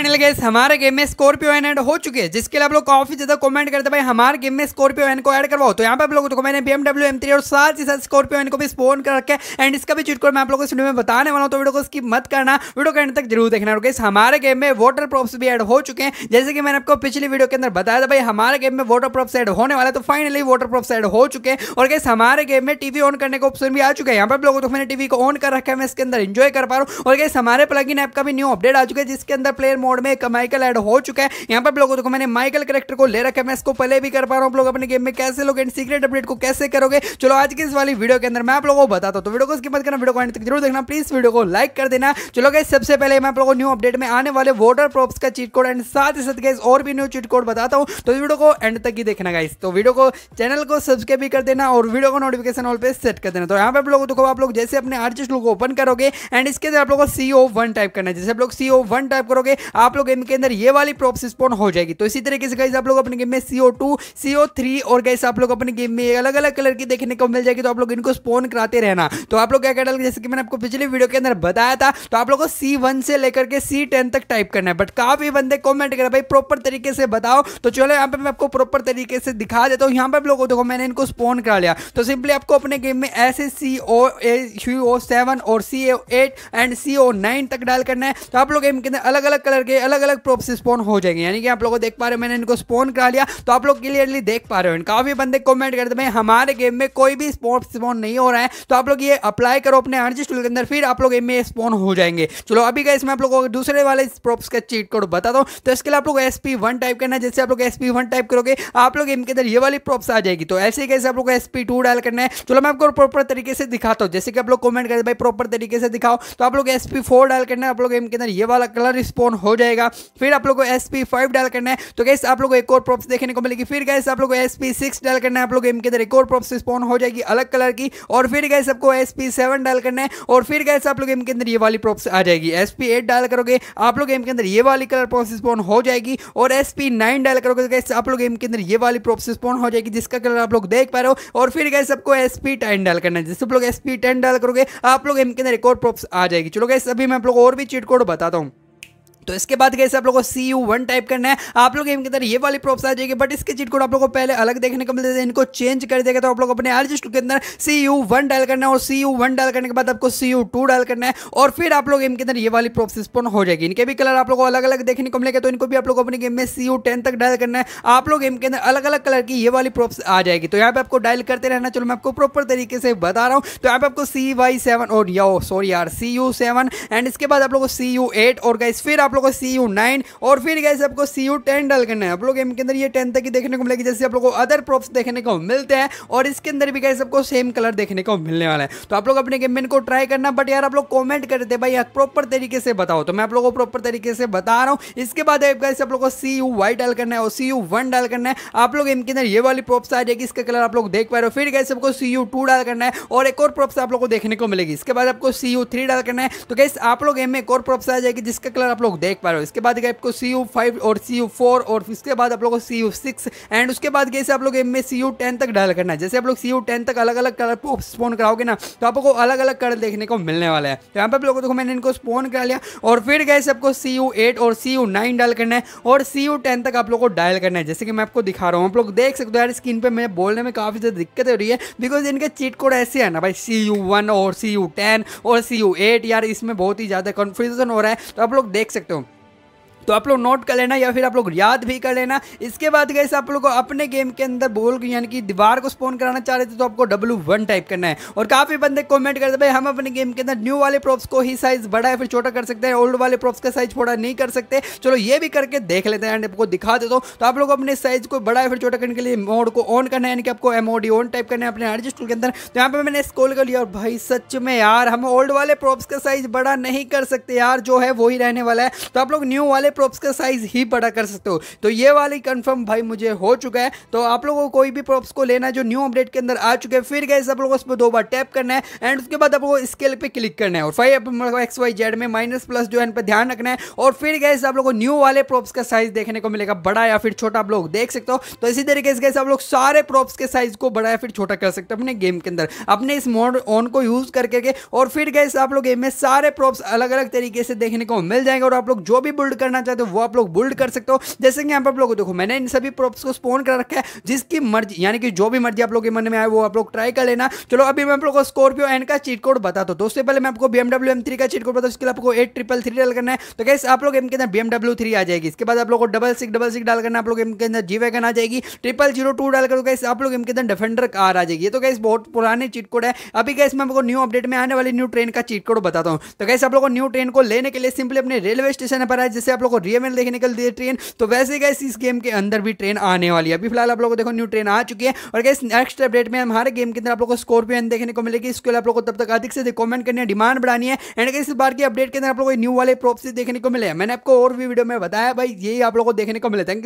Final guess हमारे game में Scorpio N add हो चुके हैं, जिसके लिए आप लोग काफ़ी ज़्यादा कमेंट करते भाई, हमारे गेम में स्कॉर्पियो एन को ऐड करवाओ। तो यहाँ पे आप लोगों को मैंने बीएमडब्ल्यू एम और साथ ही साथ स्कॉर्पियो एन को भी स्पोन कर रखे एंड इसका भी चीट कोड मैं आप लोगों को वीडियो में बताने वाला हूँ तो वीडियो को स्किप मत करना। वीडियो के एंड तक ज़रूर देखना और हमारे गेम में वाटर प्रॉप्स भी एड हो चुके हैं। जैसे कि मैंने आपको पिछली वीडियो के अंदर बताया था, भाई, हमारे गेम में वाटर प्रॉप्स एड होने वाला तो फाइनली वाटर प्रॉप्स एड हो चुके हैं। और कैसे हमारे गेम में टीवी ऑन करने का ऑप्शन भी आ चुका है। यहाँ पर आप लोगों तो मैंने टीवी को ऑन कर रखा है, मैं इसके अंदर इंजॉय कर पा रहा हूँ। और कैसे हमारे प्लग ऐप का भी न्यू अपडेट आ चुका है, जिसके अंदर प्लेयर में एक माइकल ऐड हो चुका है। यहाँ पर लोगों को मैंने माइकल करेक्टर को ले रखा है। मैं इसको पहले भी कर पा रहा हूँ। लोग अपने गेम में कैसे लोग एंड सीक्रेट अपडेट को कैसे करोगे? चलो, आज की इस वाली वीडियो के अंदर मैं आप लोगों को बताता हूँ। तो वीडियो को उसकी मत करना वीडियो को तक ज़रूर देखना। प्लीज़ वीडियो को लाइक कर देना। चलो गए सबसे पहले मैं आप लोगों को न्यू अपडेट में आने वाले वोटर प्रोप्स का चीट कोड एंड साथ ही साथ गए और भी न्यू चीट कोड बताता हूँ। तो वीडियो को एंड तक ही देखना गाइस तो वीडियो को चैनल को सब्सक्राइब भी कर देना और वीडियो को नोटिफिकेशन ऑल पे सेट कर देना। तो यहाँ पे आप लोगों को आप लोग जैसे अपने आर्टिस्ट को ओपन करोगे एंड इसके अंदर आप लोगों को सी वन टाइप करना है। जैसे आप लोग सी वन टाइप करोगे आप लोग इनके अंदर ये वाली प्रॉप्स स्पॉन हो जाएगी। तो इसी तरीके से गाइज़ आप लोग अपने गेम में सीओ टू सीओ थ्री और गाइस आप लोग अपने गेम में अलग अलग कलर की देखने को मिल जाएगी तो आप लोग इनको स्पोन कराते रहना। तो आप लोग क्या कर डालोगे? जैसे कि मैंने आपको पिछले वीडियो के अंदर बताया था तो आप लोग को सी वन से लेकर के सी टेन तक टाइप करना है। बट काफ़ी बंदे कॉमेंट कर भाई प्रॉपर तरीके से बताओ। तो चलो, यहाँ पे मैं आपको प्रॉपर तरीके से दिखा देता हूँ। यहाँ पे आप लोगों देखो, मैंने इनको स्पोन करा लिया। तो सिंपली आपको अपने गेम में ऐसे सी ओ सी ओ सेवन और C O eight and C O nine तक डाल करना है। तो आप लोग गेम के अंदर अलग अलग कलर के अलग अलग प्रोप्स स्पोन हो जाएँगे यानी कि आप लोग देख पा रहे हो मैंने इनको स्पोन करा लिया तो आप लोग क्लियरली देख पा रहे हो काफ़ी बंदे कमेंट करते भाई हमारे गेम में कोई भी स्पोन स्पोन नहीं हो रहा है तो आप लोग ये अप्लाई करो अपने आरजी स्टूल के अंदर फिर आप लोग में स्पोन हो जाएँगे चलो अभी का इसमें आप लोगों को दूसरे वाले प्रोप्स का चीट कोड बता दो तो इसके लिए आप लोग एस पी वन टाइप करना है जैसे आप लोग एस पी वन टाइप करोगे आप लोग इनके अंदर ये वाली प्रोप्स आ जाएगी तो ऐसे कैसे आप लोग एस पी टू डायल करना है चलो मैं आपको प्रॉपर तरीके से दिखाता हूँ जैसे कि आप लोग कमेंट करते भाई प्रॉपर तरीके से दिखाओ तो आप लोग एस पी फोर डायल करना है आप लोग इनके अंदर ये वाला कलर स्पोन हो जाएगा। फिर आप लोग को एस फाइव डायल करना है। तो कैसे आप लोग को एक और प्रॉप्स देखने को मिलेगी। फिर गैस आप लोग को एस सिक्स डाल करना है। आप लोग गेम के अंदर एक और प्रॉप्स स्पॉन हो जाएगी अलग कलर की। और फिर गैस आपको एस सेवन डाल करना है। और फिर गैस आप लोग गेम के अंदर ये वाली प्रॉप्स आ जाएगी। एस एट डाल करोगे, आप लोग गेम के अंदर ये वाली कलर प्रॉप्स स्पॉन हो जाएगी। और एस नाइन डाल करोगे तो गैस आप लोग गेम के अंदर ये वाली प्रॉप्स स्पॉन हो जाएगी, जिसका कलर आप लोग देख पा रहे हो। और फिर गैस आपको एस पी टेन डाल करना है। जिससे आप लोग एस पी टेन डाल करोगे, आप लोग गेम के अंदर एक और प्रॉप्स आ जाएगी। चलो गैस अभी मैं आप लोग और भी चीट कोड बताता हूँ। तो इसके बाद कैसे आप लोग को सी यू वन टाइप करना है। आप लोग गेम के अंदर ये वाली प्रॉप्स आ जाएगी बट इसके चीट कोड आप लोग को पहले अलग देखने को मिलते थे इनको चेंज कर देगा तो आप लोग अपने आरजिस्ट के अंदर सी यू वन डायल करना है और सी यू वन डायल करने के बाद आपको सी यू टू डायल करना है और फिर आप लोग गेम के अंदर ये वाली प्रॉप्स स्पोन हो जाएगी। इनके भी कलर आप लोग को अलग अलग देखने को मिलेगा तो इनको भी आप लोग अपने गेम में सी यू टेन तक डायल करना है। आप लोग गेम के अंदर अलग अलग कलर की ये वाली प्रॉप्स आ जाएगी। तो यहाँ पे आपको डायल करते रहना। चलो मैं आपको प्रॉपर तरीके से बता रहा हूँ। तो यहाँ पे आपको सी वाई सेवन और यो सॉरी यार सी यू सेवन एंड इसके बाद आप लोग सी यू एट और गाइस फिर आप को सी यू नाइन और फिर गैस आपको सी यू टेन डाल करना है। आप लोग गेम के अंदर ये टेन तक ही देखने को मिलेगी, जैसे आप लोग को अदर प्रॉप्स देखने को मिलते हैं और इसके अंदर भी गैस आपको सेम कलर देखने को मिलने वाला है। तो आप लोग अपने गेम में इनको ट्राई करना बट यार आप लोग कॉमेंट करते भाई प्रॉपर तरीके से बताओ। तो मैं आप लोग को प्रॉपर तरीके से बता रहा हूँ। इसके बाद गैस आप लोग को सी यू वाई डाल करना है और सी यू वन डाल करना है। आप लोग गेम के अंदर ये वाली प्रॉप्स आ जाएगी इसका कलर आप लोग देख पा रहे हो। फिर गैस आपको सी यू टू डाल करना है और एक और प्रॉप्स आप लोग को देखने को मिलेगी। इसके बाद आपको सी यू थ्री डाल करना है। तो गैस आप लोग गेम में एक और प्रॉप्स आ जाएगी जिसका कलर आप लोग देख पा रहे हो इसके बाद आपको सी यू फाइव और सी यू फोर और उसके बाद आप लोग को सी यू सिक्स एंड उसके बाद कैसे आप लोग एम में सी यू टेन तक डायल करना है जैसे आप लोग सी यू टेन तक अलग अलग कलर को स्पोन कराओगे ना तो आपको अलग अलग कलर देखने को मिलने वाला है तो यहाँ पर आप लोगों को मैंने इनको स्पोन करा लिया और फिर गए आपको सी यू एट और सी यू नाइन डायल करना है और सी यू टेन तक आप लोग को डायल करना है जैसे कि मैं आपको दिखा रहा हूँ आप लोग देख सकते हो यार स्क्रीन पे मैं बोलने में काफ़ी ज़्यादा दिक्कत हो रही है बिकॉज़ इनके चीट कोड ऐसे है ना भाई सी यू वन और सी यू टेन और सी यू एट यार इसमें बहुत ही ज़्यादा कन्फ्यूज़न हो रहा है तो आप लोग देख सकते हो तो आप लोग नोट कर लेना या फिर आप लोग याद भी कर लेना। इसके बाद गए आप लोग को अपने गेम के अंदर बोल यानी कि दीवार को स्पोन कराना चाह रहे थे तो आपको डब्ल्यू वन टाइप करना है। और काफ़ी बंदे कमेंट करते भाई, हम अपने गेम के अंदर न्यू वाले प्रॉप्स को ही साइज़ बड़ा या फिर छोटा कर सकते हैं ओल्ड वाले प्रॉप्स का साइज़ छोटा नहीं कर सकते। चलो, ये भी करके देख लेते हैं आपको दिखा दे तो आप लोग अपने साइज़ को बड़ा या फिर छोटा करने के लिए मोड को ऑन करना है, यानी कि आपको एमओडी ऑन टाइप करना है अपने आर्टिस्ट के अंदर। तो यहाँ पे मैंने स्कॉल कर लिया, और भाई, सच में यार, हम ओल्ड वाले प्रॉप्स का साइज़ बड़ा नहीं कर सकते यार, जो है वही रहने वाला है। तो आप लोग न्यू वाले प्रॉप्स का साइज़ ही बड़ा कर सकते हो। तो ये वाली कंफर्म भाई मुझे हो चुका है। तो आप लोगों को कोई भी प्रॉप्स को लेना है जो न्यू अपडेट के अंदर आ चुके हैं, फिर गए आप लोगों को दो बार टैप करना है एंड उसके बाद आपको स्केल पे क्लिक करना है। और फाइव एक्स वाई जेड में माइनस प्लस जो है पर ध्यान रखना है। और फिर गए आप लोगों को न्यू वाले प्रॉप्स का साइज़ देखने को मिलेगा, बड़ा या फिर छोटा आप लोग देख सकते हो। तो इसी तरीके से आप लोग सारे प्रॉप्स के साइज़ को बड़ा या फिर छोटा कर सकते हो अपने गेम के अंदर, अपने इस मोड ऑन को यूज़ करके और फिर गए आप लोग गेम में सारे प्रॉप्स अलग अलग तरीके से देखने को मिल जाएँगे और आप लोग जो भी बिल्ड करना करना चाहते हो वो आप लोग बुल्ड कर सकते हो। जैसे कि यहाँ पर आप लोग देखो, मैंने इन सभी प्रोप्स को स्पोन कर रखा है, जिसकी मर्ज़ी, यानी कि जो भी मर्ज़ी आप लोग के मन में आए, वो आप लोग ट्राई कर लेना। चलो, अभी मैं आप लोग को स्कॉर्पियो एन का चीट कोड बताता हूँ। दोस्तों पहले मैं आपको बीएमडब्ल्यू एम थ्री का चीट कोड बताऊँ उसके लिए आपको एट ट्रिपल थ्री डाल करना है। तो कैसे आप लोग एम के अंदर बीएमडब्ल्यू थ्री आ जाएगी। इसके बाद आप लोग को डबल सिक्स डबल सिक्स डाल करना आप लोग एम के अंदर जी वैगन आ जाएगी। ट्रिपल ज़ीरो टू डाल कर कैसे आप लोग एम के अंदर डिफेंडर कार आ जाएगी। तो कैसे बहुत पुराने चीट कोड है। अभी कैसे मैं आपको न्यू अपडेट में आने वाली न्यू ट्रेन का चीट कोड बताता हूँ। तो कैसे आप लोग को न्यू ट्रेन को लेने के लिए सिंपली अपने रेलवे स्टेशन पर आए जैसे आप को रियमेल देखने के लिए ट्रेन तो वैसे गए इस गेम के अंदर भी ट्रेन आने वाली है। अभी फ़िलहाल आप लोग को देखो न्यू ट्रेन आ चुकी है। और गैस नेक्स्ट अपडेट में हमारे गेम के अंदर आप लोग को स्कॉर्पियन देखने को मिलेगी। इसके लिए आप लोग को तब तक अधिक से अधिक कमेंट करनी है डिमांड बढ़ानी है। एंड इस बार की अपडेट के अंदर आप लोग को न्यू वाले प्रोप देखने को मिले मैंने आपको और भी वीडियो में बताया, भाई यही आप लोग को देखने को मिले। थैंक